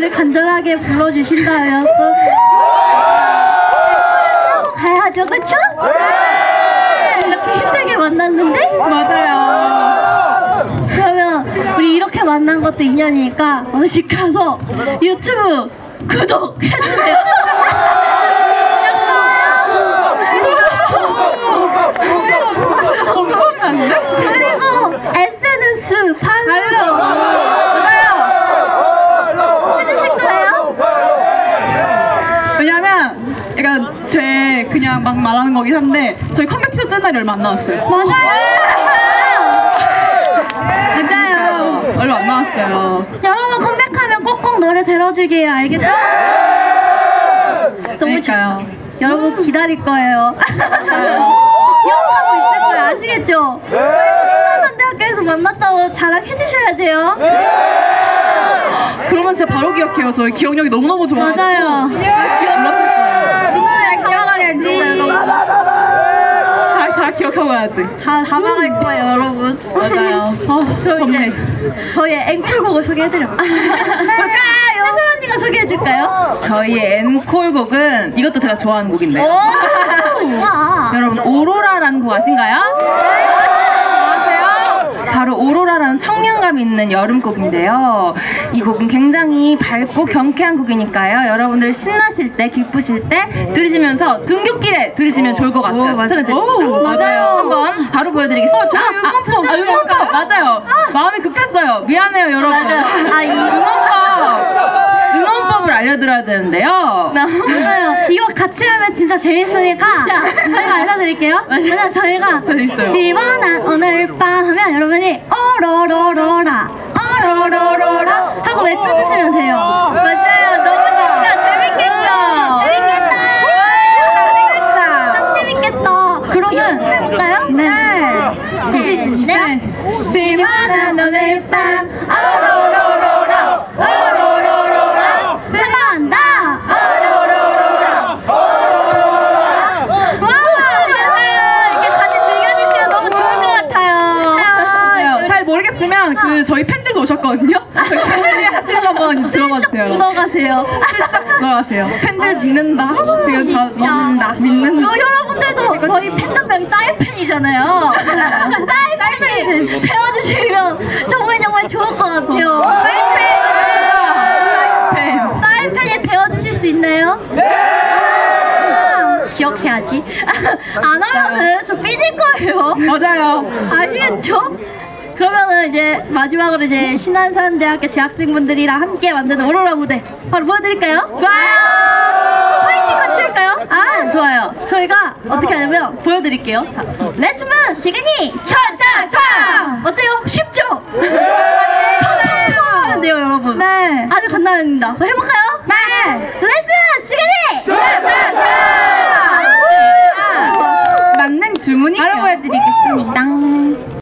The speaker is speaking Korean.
저희를 간절하게 불러주신다면 또 가야죠, 그쵸? 이렇게 힘들게 만났는데? 맞아요. 그러면 우리 이렇게 만난 것도 인연이니까 집 가서 유튜브 구독해주세요. 엄청난데? 그리고 SNS 팔로우 맞아요. 해주실 거예요? 왜냐면 약간 제 그냥 막 말하는 거긴 한데 저희 컴백티도 뜬 날이 얼마 안 남았어요. 맞아요. 맞아요. 얼마 안 남았어요. 여러분 컴백하면 꼭꼭 노래 들어주게요. 알겠죠? 너무 좋- 그러니까요. 여러분 기다릴 거예요. 기억하고 있을 거예요. 아시겠죠? 신한대학교에서 만났다고 자랑해 주셔야 돼요. 그러면 진짜 바로 기억해요. 저희 기억력이 너무너무 좋아요. 맞아요. 기억하고 가야지. 다 담아갈 거예요, 여러분. 맞아요. 아, 덥네. 저희의 앵콜곡을 소개해드려. 볼까요? 혜솔 언니가 소개해줄까요? 저희의 앵콜곡은 이것도 제가 좋아하는 곡인데. 오! 와. 여러분 오로라라는 곡 아신가요? 아세요? 바로 오로라라는 청량감 있는 여름곡인데요. 이 곡은 굉장히 밝고 경쾌한 곡이니까요. 여러분들 신나실 때, 기쁘실 때 들으시면서 등굣길에 들으시면 좋을 것 같아요. 오, 맞아요. 저는 오, 맞아요. 한번 바로 보여드리겠습니다. 저 음악법. 아, 음악법 맞아요. 마음이 급했어요. 미안해요, 여러분. 맞아요. 아, 이 알려드려야 되는데요. 맞아요. 이거 같이 하면 진짜 재밌으니까 저희가 알려드릴게요. 왜냐면 저희가 재밌어요. 시원한 오늘 밤 하면 여러분이 어로로로라 어로로로라 하고 외쳐주시면 돼요. 맞아요. 너무 진짜 재밌겠죠? 재밌겠다. 재밌겠다. 재밌겠다. 그러면 해볼까요? 네. 네. 시원한 오늘 밤 어로로로라 그만다 와 맞아요 이게 같이 즐겨주시면 너무 좋을 것 같아요 맞아요. 잘 모르겠으면 그 저희 팬들도 오셨거든요. 저희 팬들이 하시는 거 한번 들어봐 주세요. 묻어가세요 들어가세요. 팬들 믿는다. 지금 다 믿는다. 믿는다. 어, 여러분들도 저희 팬덤명이 사이팬이잖아요 사이팬을 태워주시면 정말 정말 좋을 것 같아요 팬. 사이팬이 되어주실 수 있나요? 네! 기억해야지. 안 하면은 저 삐질 거예요. 맞아요. 아시겠죠? 그러면은 이제 마지막으로 이제 신안산대학교 재학생분들이랑 함께 만드는 오로라 무대 바로 보여드릴까요? 좋아요! 파이팅 같이 할까요? 아, 좋아요. 저희가 어떻게 하냐면 보여드릴게요. 자, Let's move 시그니 차차차! 어때요? 쉽죠? 편하면 돼요, 여러분. 네. 아주 간단합니다. 해볼